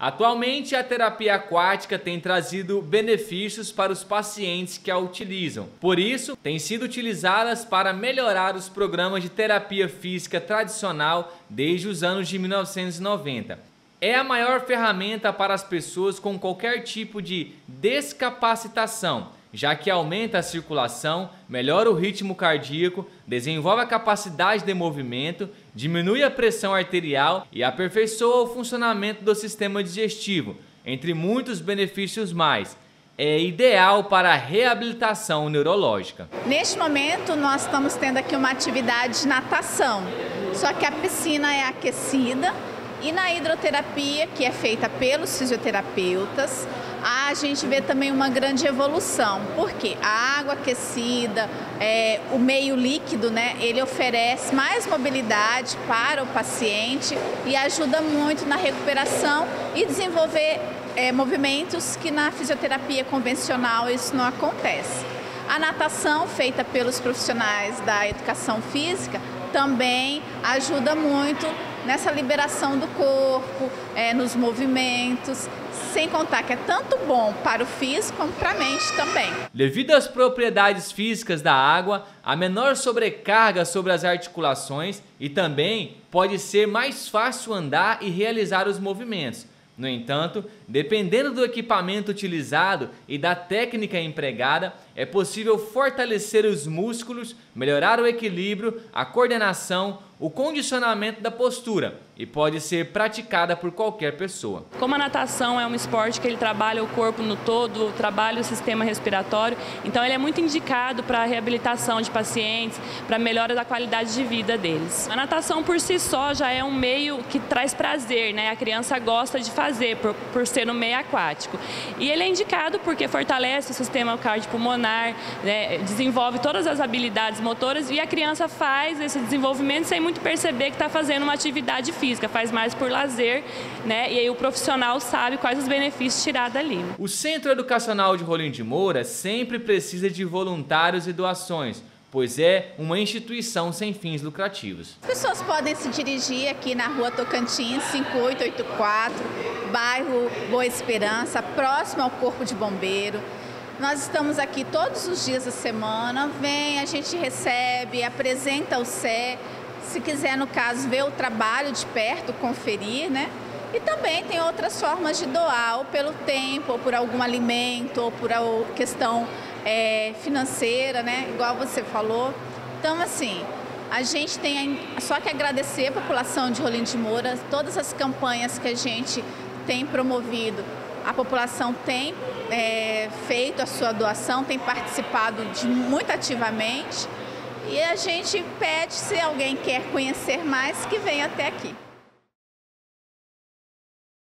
Atualmente, a terapia aquática tem trazido benefícios para os pacientes que a utilizam. Por isso, tem sido utilizadas para melhorar os programas de terapia física tradicional desde os anos de 1990. É a maior ferramenta para as pessoas com qualquer tipo de descapacitação já que aumenta a circulação, melhora o ritmo cardíaco, desenvolve a capacidade de movimento, diminui a pressão arterial e aperfeiçoa o funcionamento do sistema digestivo, entre muitos benefícios mais. É ideal para a reabilitação neurológica. Neste momento, nós estamos tendo aqui uma atividade de natação, só que a piscina é aquecida e na hidroterapia, que é feita pelos fisioterapeutas, a gente vê também uma grande evolução, porque a água aquecida, é, o meio líquido, né, ele oferece mais mobilidade para o paciente e ajuda muito na recuperação e desenvolver é, movimentos que na fisioterapia convencional isso não acontece. A natação feita pelos profissionais da educação física também ajuda muito nessa liberação do corpo, é, nos movimentos, sem contar que é tanto bom para o físico como para a mente também. Devido às propriedades físicas da água, a menor sobrecarga sobre as articulações e também pode ser mais fácil andar e realizar os movimentos. No entanto, dependendo do equipamento utilizado e da técnica empregada, é possível fortalecer os músculos, melhorar o equilíbrio, a coordenação, o condicionamento da postura e pode ser praticada por qualquer pessoa. Como a natação é um esporte que ele trabalha o corpo no todo, trabalha o sistema respiratório, então ele é muito indicado para a reabilitação de pacientes, para a melhora da qualidade de vida deles. A natação por si só já é um meio que traz prazer, né? A criança gosta de fazer por, por ser um meio aquático. E ele é indicado porque fortalece o sistema cardiopulmonar, né? desenvolve todas as habilidades motoras e a criança faz esse desenvolvimento sem muito perceber que está fazendo uma atividade física, faz mais por lazer, né? E aí o profissional sabe quais os benefícios tirados dali. O Centro Educacional de Rolim de Moura sempre precisa de voluntários e doações pois é uma instituição sem fins lucrativos. As pessoas podem se dirigir aqui na rua Tocantins, 5884, bairro Boa Esperança, próximo ao Corpo de Bombeiro. Nós estamos aqui todos os dias da semana, vem, a gente recebe, apresenta o CE, se quiser, no caso, ver o trabalho de perto, conferir, né? E também tem outras formas de doar, ou pelo tempo, ou por algum alimento, ou por questão é, financeira, né? Igual você falou. Então, assim, a gente tem só que agradecer a população de Rolim de Moura, todas as campanhas que a gente tem promovido. A população tem é, feito a sua doação, tem participado de, muito ativamente. E a gente pede, se alguém quer conhecer mais, que venha até aqui.